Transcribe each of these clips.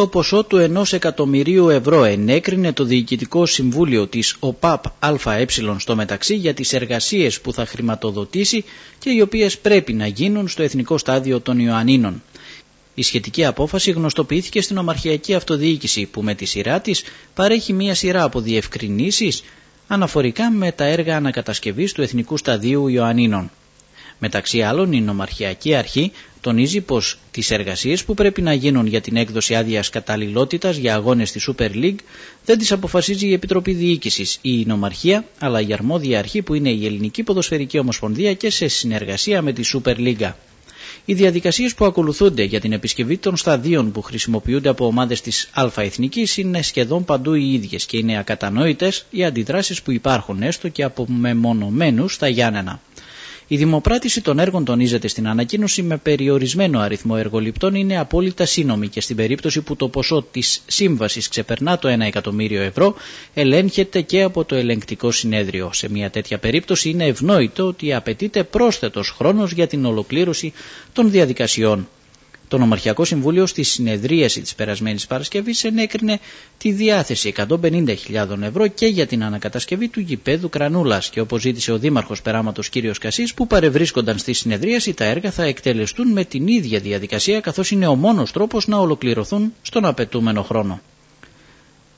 Το ποσό του 1 εκατομμυρίου ευρώ ενέκρινε το Διοικητικό Συμβούλιο της ΟΠΑΠ ΑΕ στο μεταξύ για τις εργασίες που θα χρηματοδοτήσει και οι οποίες πρέπει να γίνουν στο Εθνικό Στάδιο των Ιωαννίνων. Η σχετική απόφαση γνωστοποιήθηκε στην Ομαρχιακή Αυτοδιοίκηση που με τη σειρά της παρέχει μία σειρά από διευκρινήσεις αναφορικά με τα έργα ανακατασκευής του Εθνικού Σταδίου Ιωαννίνων. Μεταξύ άλλων, η Νομαρχιακή Αρχή τονίζει πως τις εργασίες που πρέπει να γίνουν για την έκδοση άδειας καταλληλότητας για αγώνες στη Super League δεν τις αποφασίζει η Επιτροπή Διοίκησης ή η Νομαρχία, αλλά η αρμόδια αρχή που είναι η Ελληνική Ποδοσφαιρική Ομοσπονδία και σε συνεργασία με τη Super League. Οι διαδικασίες που ακολουθούνται για την επισκευή των σταδίων που χρησιμοποιούνται από ομάδες της Α Εθνικής είναι σχεδόν παντού οι ίδιες και είναι ακατανόητες οι αντιδράσεις που υπάρχουν έστω και από μεμονωμένους στα Γιάννενα. Η δημοπράτηση των έργων τονίζεται στην ανακοίνωση με περιορισμένο αριθμό εργοληπτών είναι απόλυτα σύνομη και στην περίπτωση που το ποσό της σύμβασης ξεπερνά το 1 εκατομμύριο ευρώ ελέγχεται και από το ελεγκτικό συνέδριο. Σε μια τέτοια περίπτωση είναι ευνόητο ότι απαιτείται πρόσθετος χρόνος για την ολοκλήρωση των διαδικασιών. Το Νομαρχιακό Συμβούλιο στη συνεδρίαση της περασμένης Παρασκευής ενέκρινε τη διάθεση 150.000 ευρώ και για την ανακατασκευή του γηπέδου Κρανούλας και όπως ζήτησε ο Δήμαρχος Περάματος κ. Κασής που παρευρίσκονταν στη συνεδρίαση τα έργα θα εκτελεστούν με την ίδια διαδικασία καθώς είναι ο μόνος τρόπος να ολοκληρωθούν στον απαιτούμενο χρόνο.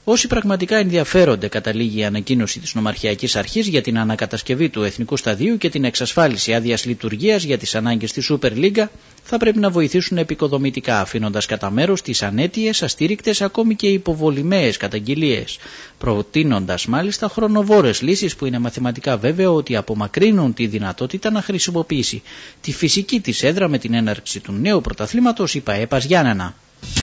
Όσοι πραγματικά ενδιαφέρονται, καταλήγει η ανακοίνωση της Νομαρχιακής Αρχής για την ανακατασκευή του Εθνικού Σταδίου και την εξασφάλιση άδειας λειτουργίας για τις ανάγκες της Super League, θα πρέπει να βοηθήσουν επικοδομητικά, αφήνοντας κατά μέρος τις ανέτειες, αστήρικτες, ακόμη και υποβολημαίε καταγγελίες, προτείνοντας μάλιστα χρονοβόρες λύσεις που είναι μαθηματικά βέβαιο ότι απομακρύνουν τη δυνατότητα να χρησιμοποιήσει τη φυσική της έδρα με την έναρξη του νέου πρωταθλήματος, είπα Έπας Γιάννενα.